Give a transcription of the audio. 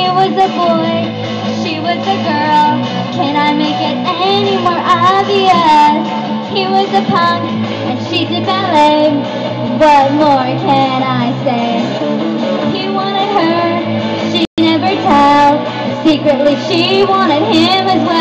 He was a boy, she was a girl. Can I make it any more obvious? He was a punk and she did ballet. What more can I say? He wanted her, she never tell. Secretly she wanted him as well.